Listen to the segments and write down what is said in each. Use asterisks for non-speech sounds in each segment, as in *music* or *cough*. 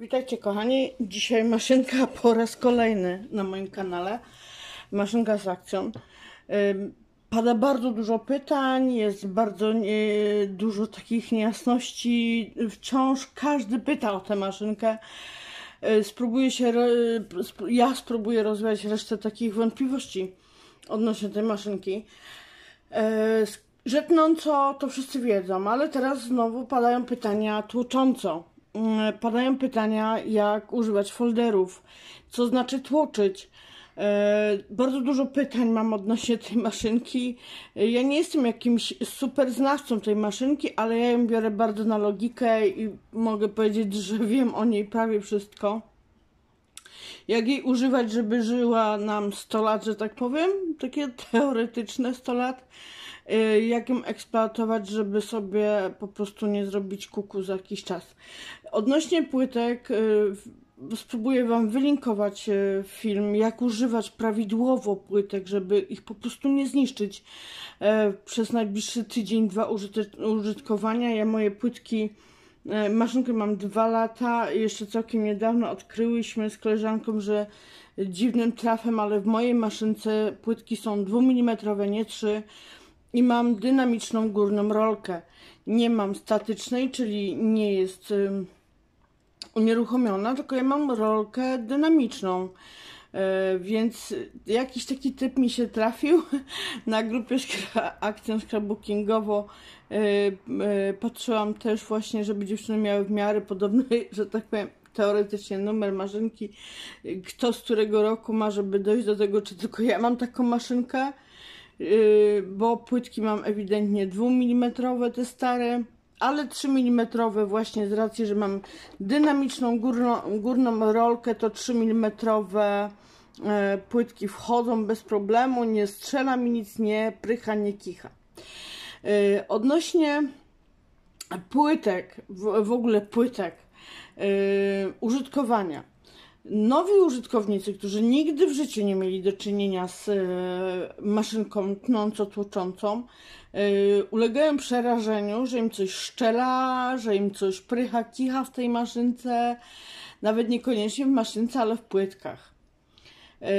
Witajcie kochani, dzisiaj maszynka po raz kolejny na moim kanale, maszynka z akcją. Pada bardzo dużo pytań, jest bardzo nie, dużo takich niejasności, wciąż każdy pyta o tę maszynkę. Y, Spróbuję się, sp- ja spróbuję rozwiać resztę takich wątpliwości odnośnie tej maszynki. E, Rzetnąco to wszyscy wiedzą, ale teraz znowu padają pytania tłocząco. Mm, Padają pytania, jak używać folderów, co znaczy tłoczyć. E, Bardzo dużo pytań mam odnośnie tej maszynki. E, Ja nie jestem jakimś super znawcą tej maszynki, ale ja ją biorę bardzo na logikę i mogę powiedzieć, że *laughs* wiem o niej prawie wszystko jak jej używać, żeby żyła nam 100 lat, że tak powiem, takie *laughs* teoretyczne 100 lat, jak ją eksploatować, żeby sobie po prostu nie zrobić kuku za jakiś czas. Odnośnie płytek, y, spróbuję Wam wylinkować y, film, jak używać prawidłowo płytek, żeby ich po prostu nie zniszczyć przez najbliższy tydzień, dwa użytkowania. Ja moje płytki Maszynkę mam dwa lata. Jeszcze całkiem niedawno odkryłyśmy z koleżanką, że dziwnym trafem, ale w mojej maszynce płytki są 2 mm, nie 3 i mam dynamiczną górną rolkę. Nie mam statycznej, czyli nie jest unieruchomiona, tylko ja mam rolkę dynamiczną. E, Więc jakiś taki typ mi się trafił *laughs* na grupie akcją scrapbookingowo. e, e, Patrzyłam też właśnie, żeby dziewczyny miały w miarę podobny, *laughs* że tak powiem, teoretycznie numer maszynki, kto z którego roku ma, żeby dojść do tego, czy tylko ja mam taką maszynkę, bo płytki mam ewidentnie 2 mm te stare, ale 3 mm właśnie z racji, że mam dynamiczną górną, górną rolkę, to 3 mm płytki wchodzą bez problemu, nie strzela mi nic, nie prycha, nie kicha. Yy, Odnośnie płytek, w, ogóle płytek, yy, użytkowania. Nowi użytkownicy, którzy nigdy w życiu nie mieli do czynienia z e, maszynką tnąco-tłoczącą, e, ulegają przerażeniu, że im coś szczela, że im coś prycha, kicha w tej maszynce, nawet niekoniecznie w maszynce, ale w płytkach. E,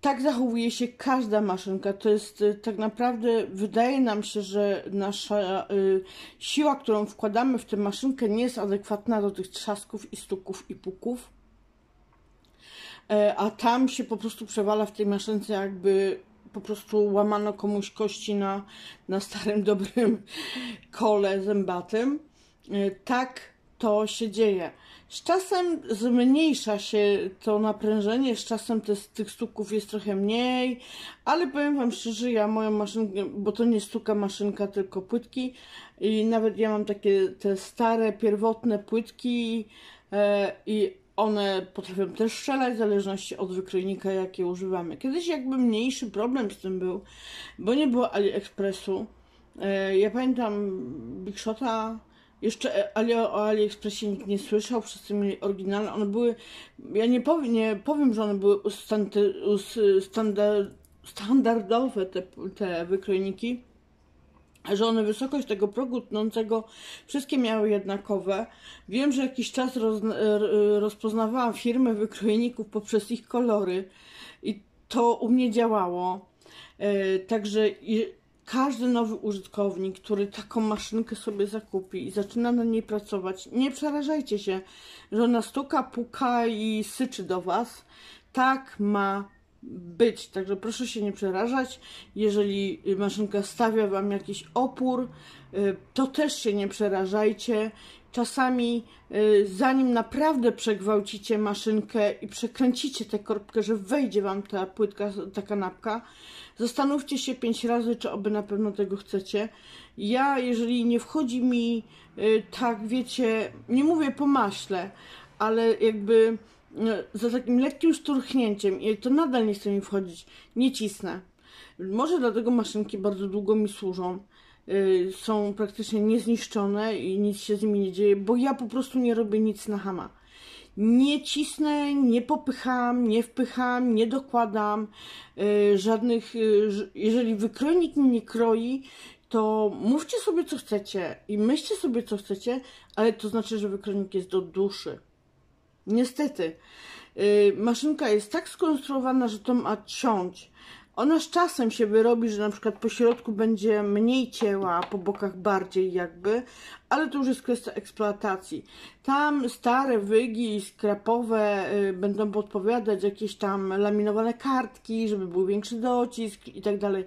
tak zachowuje się każda maszynka. To jest tak naprawdę, wydaje nam się, że nasza y, siła, którą wkładamy w tę maszynkę, nie jest adekwatna do tych trzasków i stuków i puków. E, a tam się po prostu przewala w tej maszynce, jakby po prostu łamano komuś kości na, na starym, *laughs* dobrym kole zębatym. E, Tak to się dzieje. Z czasem zmniejsza się to naprężenie, z czasem te, tych stuków jest trochę mniej, ale powiem Wam szczerze, ja moją maszynkę, bo to nie stuka maszynka, tylko płytki i nawet ja mam takie te stare, pierwotne płytki e, i one potrafią też strzelać w zależności od wykrojnika, jakie używamy. Kiedyś jakby mniejszy problem z tym był, bo nie było AliExpressu. E, Ja pamiętam Big Shota, jeszcze e, Ali, o AliExpressie nikt nie słyszał, wszyscy mieli oryginalne. One były, ja nie powiem, nie powiem że one były standardowe, te, te wykrojniki że one wysokość tego progu tnącego wszystkie miały jednakowe. Wiem, że jakiś czas roz, r- rozpoznawałam firmy wykrojników poprzez ich kolory i to u mnie działało. E, Także każdy nowy użytkownik, który taką maszynkę sobie zakupi i zaczyna na niej pracować, nie przerażajcie się, że ona stuka, puka i syczy do Was. Tak ma być. Także proszę się nie przerażać. Jeżeli maszynka stawia Wam jakiś opór, y, to też się nie przerażajcie. Czasami, y, zanim naprawdę przegwałcicie maszynkę i przekręcicie tę korbkę, że wejdzie Wam ta płytka, ta kanapka, zastanówcie się pięć razy, czy oby na pewno tego chcecie. Ja, jeżeli nie wchodzi mi y, tak, wiecie, nie mówię po maśle, ale jakby za takim lekkim szturchnięciem i to nadal nie chce mi wchodzić, nie cisnę. Może dlatego maszynki bardzo długo mi służą. Y, Są praktycznie niezniszczone i nic się z nimi nie dzieje, bo ja po prostu nie robię nic na hama. Nie cisnę, nie popycham, nie wpycham, nie dokładam y, żadnych. Jeżeli wykrojnik mnie nie kroi, to mówcie sobie co chcecie i myślcie sobie co chcecie, ale to znaczy, że wykrojnik jest do duszy. Niestety, yy, maszynka jest tak skonstruowana, że to ma ciąć. Ona z czasem się wyrobi, że na przykład po środku będzie mniej cięła, a po bokach bardziej jakby, ale to już jest kwestia eksploatacji. Tam stare wygi skrapowe y, będą podpowiadać jakieś tam laminowane kartki, żeby był większy docisk i tak dalej.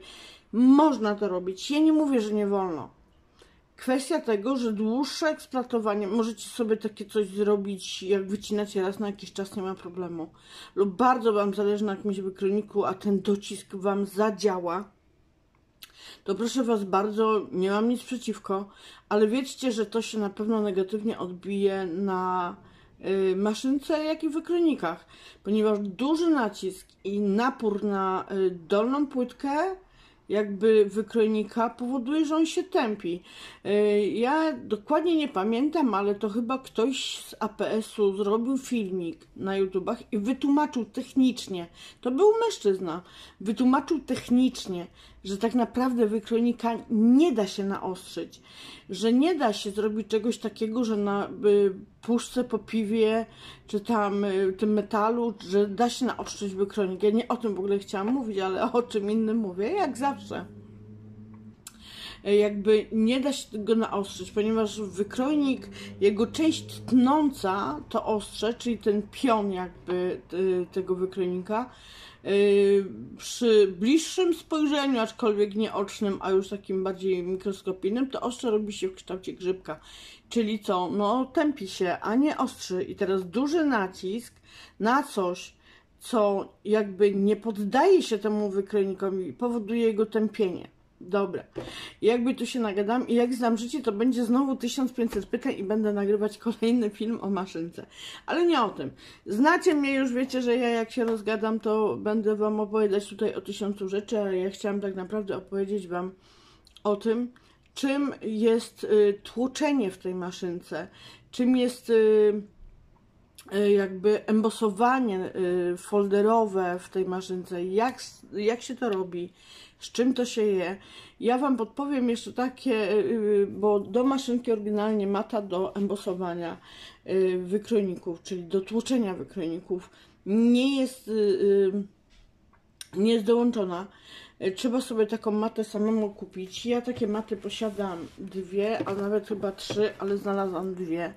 Można to robić. Ja nie mówię, że nie wolno. Kwestia tego, że dłuższe eksploatowanie, możecie sobie takie coś zrobić, jak wycinacie raz na jakiś czas, nie ma problemu. Lub bardzo Wam zależy na jakimś wykrojniku, a ten docisk Wam zadziała, to proszę Was bardzo, nie mam nic przeciwko, ale wiedzcie, że to się na pewno negatywnie odbije na y, maszynce, jak i wykrojnikach, ponieważ duży nacisk i napór na y, dolną płytkę jakby wykrojnika powoduje, że on się tępi. Y, ja dokładnie nie pamiętam, ale to chyba ktoś z APS-u zrobił filmik na YouTubach i wytłumaczył technicznie, to był mężczyzna, wytłumaczył technicznie, że tak naprawdę wykrojnika nie da się naostrzyć, że nie da się zrobić czegoś takiego, że na y, puszce po piwie, czy tam y, tym metalu, że da się naostrzyć wykrojnik. Ja nie o tym w ogóle chciałam mówić, ale o czym innym mówię, jak zawsze. Jakby nie da się tego naostrzyć, ponieważ wykrojnik, jego część tnąca to ostrze, czyli ten pion jakby tego wykrojnika, Y, przy bliższym spojrzeniu, aczkolwiek nie ocznym, a już takim bardziej mikroskopijnym, to ostrze robi się w kształcie grzybka. Czyli co? No tępi się, a nie ostrzy. I teraz duży nacisk na coś, co jakby nie poddaje się temu wykrojnikowi, powoduje jego tępienie. Dobra. Jakby tu się nagadam i jak znam życie, to będzie znowu 1500 pytań i będę nagrywać kolejny film o maszynce. Ale nie o tym. Znacie mnie już, wiecie, że ja jak się rozgadam, to będę Wam opowiadać tutaj o tysiącu rzeczy, ale ja chciałam tak naprawdę opowiedzieć Wam o tym, czym jest y, w tej maszynce, czym jest y, y, jakby embosowanie y, folderowe w tej maszynce, jak, jak się to robi, z czym to się je. Ja Wam podpowiem jeszcze takie, y, y, bo do maszynki oryginalnie mata do embosowania y, wykrojników, czyli do tłoczenia wykrojników nie jest, nie jest dołączona. Trzeba sobie taką matę samemu kupić. Ja takie maty posiadam dwie, a nawet chyba trzy, ale znalazłam dwie.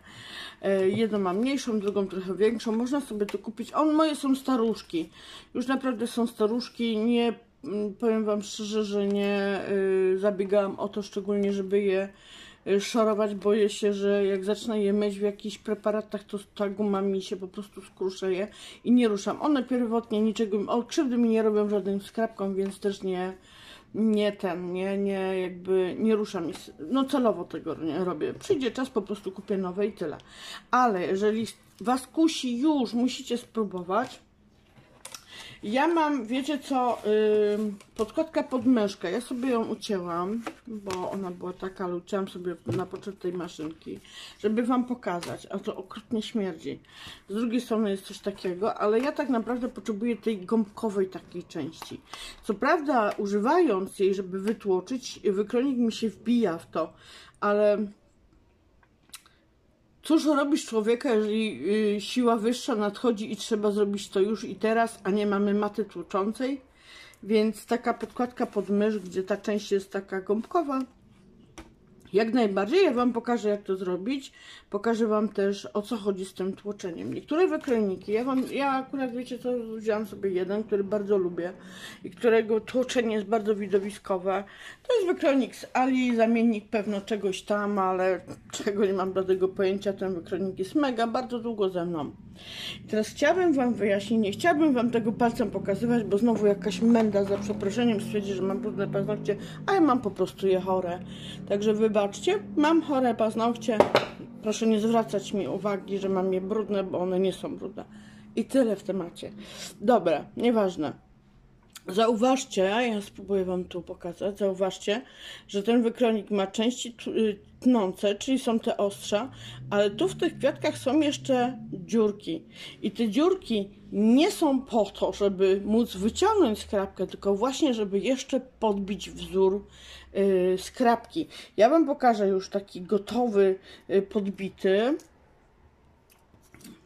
Jedną mam mniejszą, drugą trochę większą. Można sobie to kupić. On moje są staruszki. Już naprawdę są staruszki. Nie powiem Wam szczerze, że nie y, zabiegałam o to szczególnie, żeby je y, szorować. Boję się, że jak zacznę je myć w jakichś preparatach, to ta guma mi się po prostu skruszeje i nie ruszam. One pierwotnie niczego, o krzywdy mi nie robią żadnym skrapką, więc też nie, nie ten, nie, nie jakby nie ruszam. No celowo tego nie robię. Przyjdzie czas, po prostu kupię nowe i tyle. Ale jeżeli Was kusi już, musicie spróbować, ja mam, wiecie co, yy, podkładka pod myszkę. Ja sobie ją ucięłam, bo ona była taka, ale ucięłam sobie na poczet tej maszynki, żeby Wam pokazać, a to okrutnie śmierdzi. Z drugiej strony jest coś takiego, ale ja tak naprawdę potrzebuję tej gąbkowej takiej części. Co prawda, używając jej, żeby wytłoczyć, wykronik mi się wbija w to, ale Cóż robisz człowieka, jeżeli y, siła wyższa nadchodzi i trzeba zrobić to już i teraz, a nie mamy maty tłuczącej? Więc taka podkładka pod mysz, gdzie ta część jest taka gąbkowa, jak najbardziej, ja Wam pokażę jak to zrobić. Pokażę Wam też o co chodzi z tym tłoczeniem. Niektóre wykrojniki, ja, wam, ja akurat wiecie co, wziąłam sobie jeden, który bardzo lubię i którego tłoczenie jest bardzo widowiskowe. To jest wykrojnik z Ali, zamiennik pewno czegoś tam, ale czego nie mam tego pojęcia, ten wykrojnik jest mega, bardzo długo ze mną. I teraz chciałabym Wam wyjaśnić, nie chciałabym Wam tego palcem pokazywać, bo znowu jakaś menda za przeproszeniem stwierdzi, że mam brudne paznokcie, a ja mam po prostu je chore. Także wybaczcie, mam chore paznokcie. Proszę nie zwracać mi uwagi, że mam je brudne, bo one nie są brudne. I tyle w temacie. Dobra, nieważne. Zauważcie, ja spróbuję Wam tu pokazać, zauważcie, że ten wykronik ma części y, tnące, czyli są te ostrza, ale tu w tych kwiatkach są jeszcze dziurki. I te dziurki nie są po to, żeby móc wyciągnąć skrapkę, tylko właśnie, żeby jeszcze podbić wzór yy, skrapki. Ja Wam pokażę już taki gotowy, yy, podbity.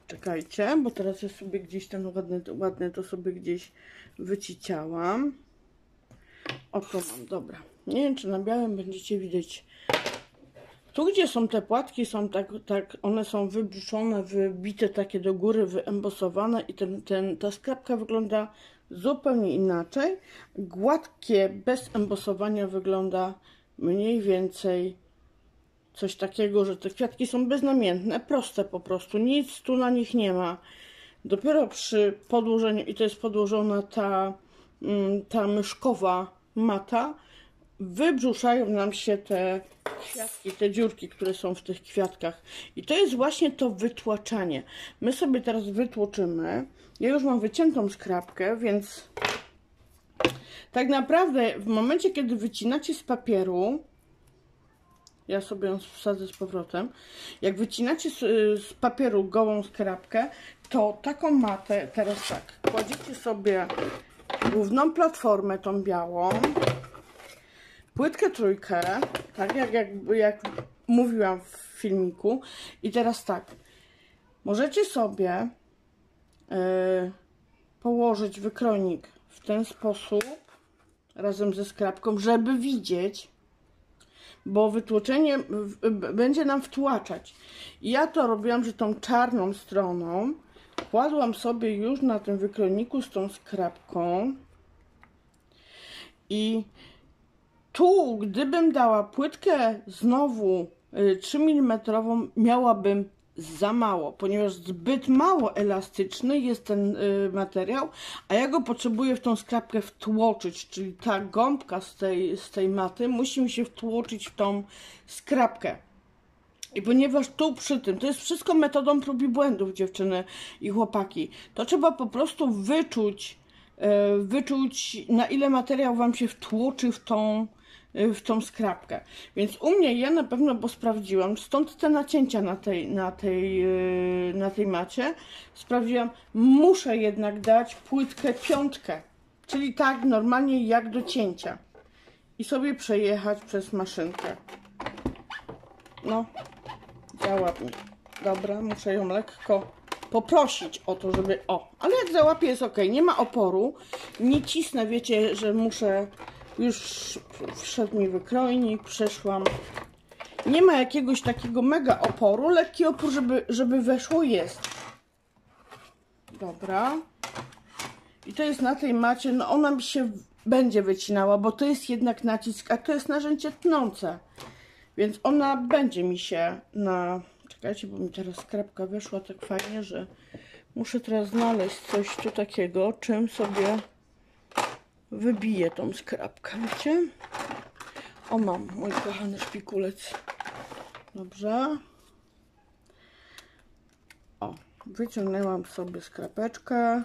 Czekajcie, bo teraz ja sobie gdzieś ten ładny, ładny to sobie gdzieś wyciciałam. Oto mam, dobra. Nie wiem, czy na białym będziecie widzieć. Tu, gdzie są te płatki, są tak, tak one są wybruszone, wybite takie do góry, wyembosowane i ten, ten, ta skrapka wygląda zupełnie inaczej. Gładkie, bez embosowania wygląda mniej więcej coś takiego, że te kwiatki są beznamiętne, proste po prostu, nic tu na nich nie ma. Dopiero przy podłożeniu, i to jest podłożona ta, mm, ta myszkowa mata, wybrzuszają nam się te kwiatki, te dziurki, które są w tych kwiatkach. I to jest właśnie to wytłaczanie. My sobie teraz wytłoczymy. Ja już mam wyciętą skrapkę, więc tak naprawdę w momencie, kiedy wycinacie z papieru, ja sobie ją wsadzę z powrotem, jak wycinacie z, z papieru gołą skrapkę, to taką matę, teraz tak, kładziecie sobie główną platformę, tą białą, płytkę trójkę, tak jak, jak, jak mówiłam w filmiku. I teraz tak, możecie sobie yy, położyć wykrojnik w ten sposób razem ze skrapką, żeby widzieć, bo wytłoczenie będzie nam wtłaczać. Ja to robiłam, że tą czarną stroną kładłam sobie już na tym wykrojniku z tą skrapką i tu, gdybym dała płytkę znowu 3 y, mm, miałabym za mało, ponieważ zbyt mało elastyczny jest ten y, materiał, a ja go potrzebuję w tą skrapkę wtłoczyć, czyli ta gąbka z tej, z tej maty musi mi się wtłoczyć w tą skrapkę. I ponieważ tu przy tym, to jest wszystko metodą prób i błędów, dziewczyny i chłopaki, to trzeba po prostu wyczuć, y, wyczuć na ile materiał Wam się wtłoczy w tą Y, w tą skrapkę. Więc u mnie ja na pewno, bo sprawdziłam, stąd te nacięcia na tej, na tej, y, na tej macie, sprawdziłam, muszę jednak dać płytkę piątkę, czyli tak normalnie jak do cięcia i sobie przejechać przez maszynkę. No, działa mi. Dobra, muszę ją lekko poprosić o to, żeby... O, ale jak załapie jest ok, nie ma oporu, nie cisnę, wiecie, że muszę już wszedł mi wykrojnik, przeszłam. Nie ma jakiegoś takiego mega oporu. Lekki opór, żeby, żeby weszło jest. Dobra. I to jest na tej macie, no ona mi się będzie wycinała, bo to jest jednak nacisk, a to jest narzędzie tnące. Więc ona będzie mi się na... Czekajcie, bo mi teraz skrapka weszła tak fajnie, że muszę teraz znaleźć coś tu takiego, czym sobie wybiję tą skrapkę, wiecie? O, mam mój kochany szpikulec. Dobrze. O, wyciągnęłam sobie skrapeczkę.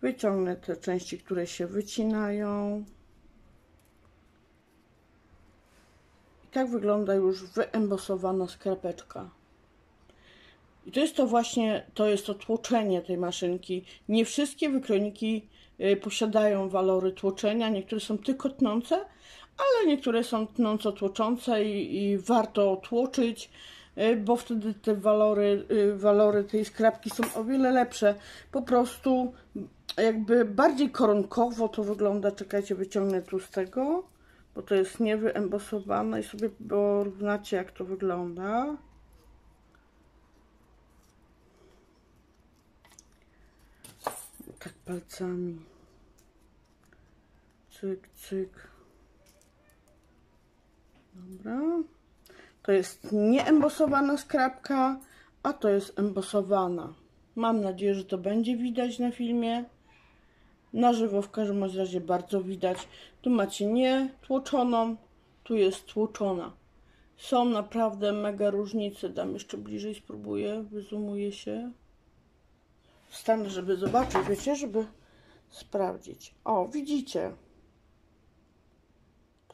Wyciągnę te części, które się wycinają. Tak wygląda już wyembosowana skrapeczka. I to jest to właśnie, to jest to tłoczenie tej maszynki. Nie wszystkie wykrojniki Y, posiadają walory tłoczenia, niektóre są tylko tnące, ale niektóre są tnąco-tłoczące i, i warto tłoczyć, y, bo wtedy te walory, y, walory tej skrapki są o wiele lepsze. Po prostu jakby bardziej koronkowo to wygląda. Czekajcie, wyciągnę tu z tego, bo to jest niewyembosowane i sobie porównacie jak to wygląda. tak palcami. Cyk, cyk. Dobra. To jest nieembosowana skrapka, a to jest embosowana. Mam nadzieję, że to będzie widać na filmie. Na żywo w każdym razie bardzo widać. Tu macie nie tłoczoną, tu jest tłoczona. Są naprawdę mega różnice. Dam jeszcze bliżej, spróbuję. Wyzumuję się wstanę, żeby zobaczyć, wiecie, żeby sprawdzić. O, widzicie.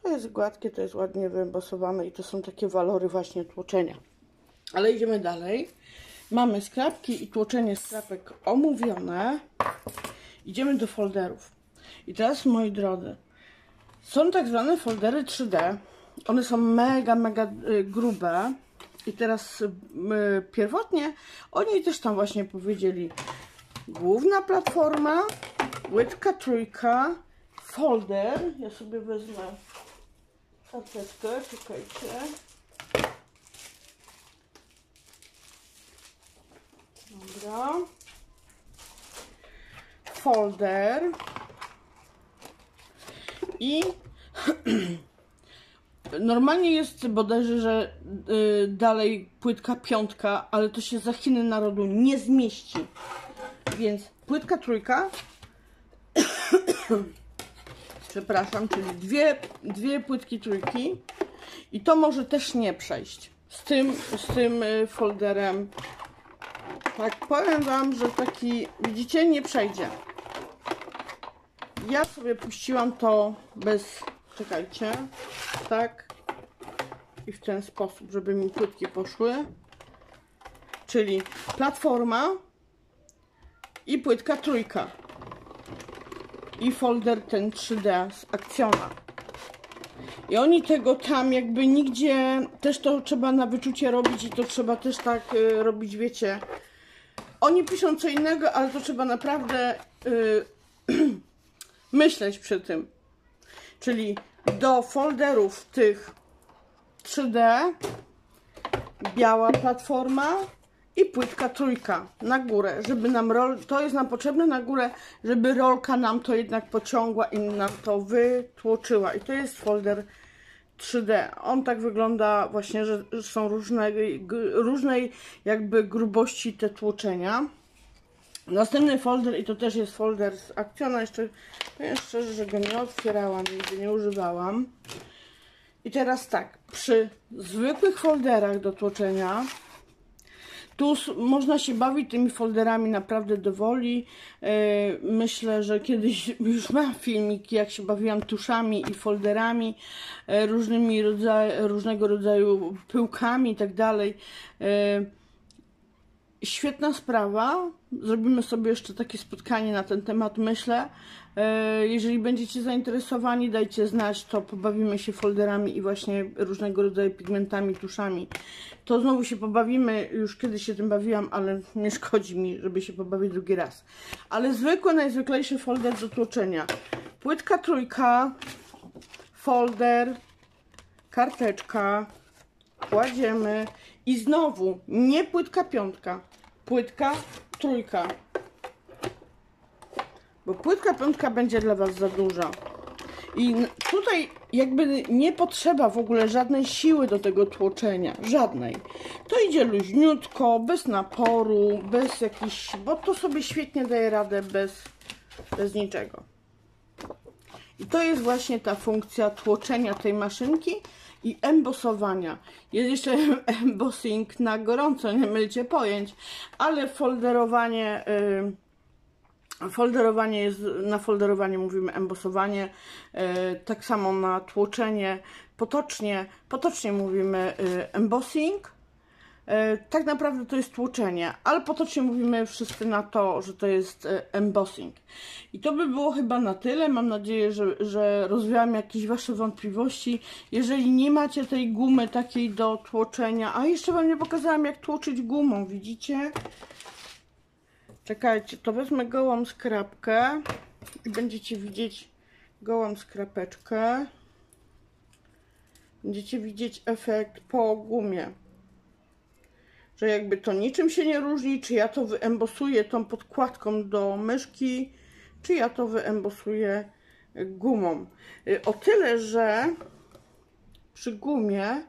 To jest gładkie, to jest ładnie wyembosowane i to są takie walory właśnie tłoczenia. Ale idziemy dalej. Mamy skrapki i tłoczenie skrapek omówione. Idziemy do folderów. I teraz, moi drodzy, są tak zwane foldery 3D. One są mega, mega y, grube I teraz y, pierwotnie oni też tam właśnie powiedzieli główna platforma, łydka trójka, folder. Ja sobie wezmę karteczkę, czekajcie. Dobra. Folder. I *clears throat* normalnie jest bodajże, że y, dalej płytka piątka, ale to się za Chiny narodu nie zmieści. Więc płytka trójka. *clears throat* Przepraszam, czyli dwie, dwie płytki trójki. I to może też nie przejść z tym, z tym y, folderem. Tak, powiem Wam, że taki, widzicie, nie przejdzie. Ja sobie puściłam to bez, czekajcie, tak i w ten sposób, żeby mi płytki poszły. Czyli platforma i płytka trójka i folder ten 3D z akcjona. I oni tego tam jakby nigdzie, też to trzeba na wyczucie robić i to trzeba też tak y, robić, wiecie. Oni piszą co innego, ale to trzeba naprawdę y, *clears throat* myśleć przy tym. Czyli do folderów tych 3D biała platforma i płytka trójka na górę, żeby nam rol, to jest nam potrzebne na górę, żeby rolka nam to jednak pociągła i nam to wytłoczyła. I to jest folder 3D. On tak wygląda właśnie, że są różne, różnej jakby grubości te tłoczenia. Następny folder i to też jest folder z Akcjona. Jeszcze powiem szczerze, że go nie otwierałam, nigdy nie używałam. I teraz tak, przy zwykłych folderach do tłoczenia tu można się bawić tymi folderami naprawdę do woli. E, myślę, że kiedyś *laughs* już mam filmiki, jak się bawiłam tuszami i folderami, e, różnymi rodzaj, różnego rodzaju pyłkami i tak dalej. E, świetna sprawa. Zrobimy sobie jeszcze takie spotkanie na ten temat, myślę. E, jeżeli będziecie zainteresowani, dajcie znać, to pobawimy się folderami i właśnie różnego rodzaju pigmentami, tuszami. To znowu się pobawimy, już kiedyś się tym bawiłam, ale nie szkodzi mi, żeby się pobawić drugi raz. Ale zwykły, najzwyklejszy folder do tłoczenia. Płytka trójka, folder, karteczka, kładziemy i znowu nie płytka piątka, płytka trójka. Bo płytka piątka będzie dla Was za duża. I tutaj jakby nie potrzeba w ogóle żadnej siły do tego tłoczenia. Żadnej. To idzie luźniutko, bez naporu, bez jakichś... Bo to sobie świetnie daje radę bez, bez niczego. To jest właśnie ta funkcja tłoczenia tej maszynki i embossowania. Jest jeszcze *laughs* embossing na gorąco, nie mylcie pojęć, ale folderowanie... Yy, Folderowanie jest, na folderowanie mówimy embosowanie, yy, tak samo na tłoczenie, potocznie, potocznie mówimy yy, embossing, tak naprawdę to jest tłoczenie, ale potocznie mówimy wszyscy na to, że to jest embossing. I to by było chyba na tyle, mam nadzieję, że, że rozwiałam jakieś Wasze wątpliwości. Jeżeli nie macie tej gumy takiej do tłoczenia, a jeszcze Wam nie pokazałam jak tłoczyć gumą, widzicie? Czekajcie, to wezmę gołą skrapkę i będziecie widzieć gołą skrapeczkę. Będziecie widzieć efekt po gumie. Że jakby to niczym się nie różni, czy ja to wyembosuję tą podkładką do myszki, czy ja to wyembosuję gumą. O tyle, że przy gumie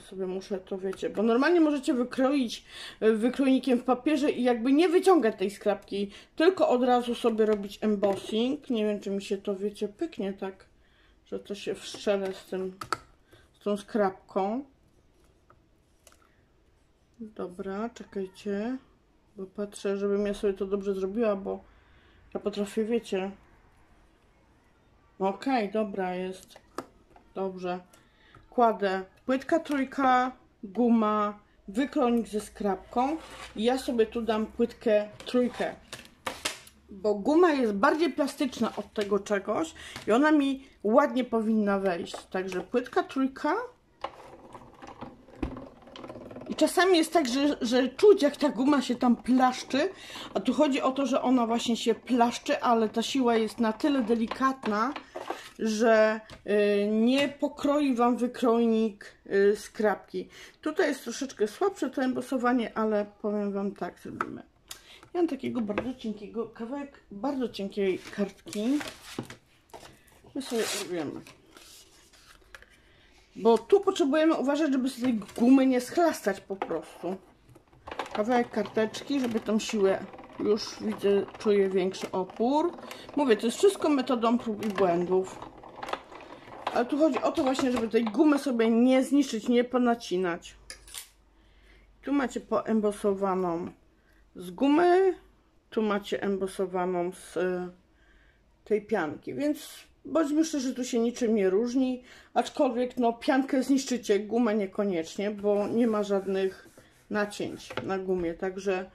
sobie muszę to, wiecie, bo normalnie możecie wykroić e, wykrojnikiem w papierze i jakby nie wyciągać tej skrapki, tylko od razu sobie robić embossing. Nie wiem, czy mi się to, wiecie, pyknie tak, że to się wszczelę z tym, z tą skrapką. Dobra, czekajcie, bo patrzę, żebym ja sobie to dobrze zrobiła, bo ja potrafię, wiecie. Okej, okay, dobra jest. Dobrze kładę płytka trójka, guma, wykronik ze skrapką i ja sobie tu dam płytkę trójkę bo guma jest bardziej plastyczna od tego czegoś i ona mi ładnie powinna wejść. Także płytka trójka I czasami jest tak, że, że czuć jak ta guma się tam plaszczy, a tu chodzi o to, że ona właśnie się plaszczy, ale ta siła jest na tyle delikatna, że y, nie pokroi Wam wykrojnik y, skrapki. Tutaj jest troszeczkę słabsze to embosowanie, ale powiem Wam tak zrobimy. Ja mam takiego bardzo cienkiego, kawałek bardzo cienkiej kartki. My sobie robimy. Bo tu potrzebujemy uważać, żeby sobie gumy nie schlastać po prostu. Kawałek karteczki, żeby tą siłę już widzę, czuję większy opór. Mówię, to jest wszystko metodą prób i błędów. Ale tu chodzi o to właśnie, żeby tej gumy sobie nie zniszczyć, nie ponacinać. Tu macie poembosowaną z gumy, tu macie embosowaną z y, tej pianki, więc bądźmy szczerzy, tu się niczym nie różni, aczkolwiek no piankę zniszczycie, gumę niekoniecznie, bo nie ma żadnych nacięć na gumie, także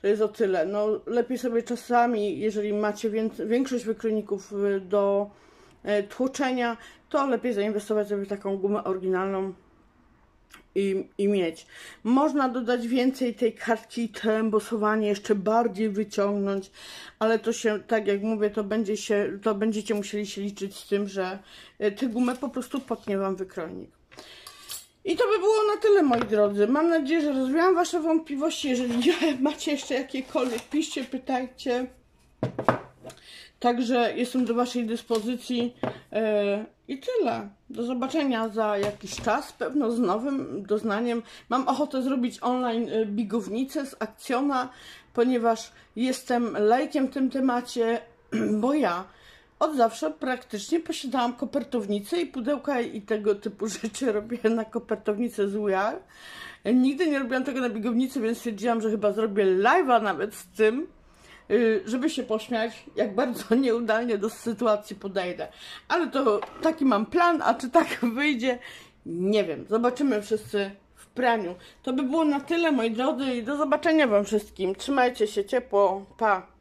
to jest o tyle. No lepiej sobie czasami, jeżeli macie większość wykrojników y, do e, tłoczenia, to lepiej zainwestować sobie w taką gumę oryginalną, i, i mieć. Można dodać więcej tej kartki, to embosowanie jeszcze bardziej wyciągnąć, ale to się, tak jak mówię, to, będzie się, to będziecie musieli się liczyć z tym, że e, tę gumę po prostu potnie Wam wykrojnik. I to by było na tyle, moi drodzy. Mam nadzieję, że rozwiałam Wasze wątpliwości. Jeżeli *laughs* macie jeszcze jakiekolwiek, piszcie, pytajcie. Także jestem do Waszej dyspozycji e, i tyle. Do zobaczenia za jakiś czas, pewno z nowym doznaniem. Mam ochotę zrobić online e, bigownicę z akcjona, ponieważ jestem lajkiem w tym temacie, *clears throat* bo ja od zawsze praktycznie posiadałam kopertownicę i pudełka i tego typu *laughs* rzeczy robię na kopertownicę z UR. Nigdy nie robiłam tego na bigownicy, więc stwierdziłam, że chyba zrobię live'a nawet z tym Y, żeby się pośmiać, jak bardzo *laughs* nieudalnie do sytuacji podejdę. Ale to taki mam plan, a czy tak *laughs* wyjdzie, nie wiem. Zobaczymy wszyscy w praniu. To by było na tyle, moi drodzy, i do zobaczenia Wam wszystkim. Trzymajcie się ciepło. Pa!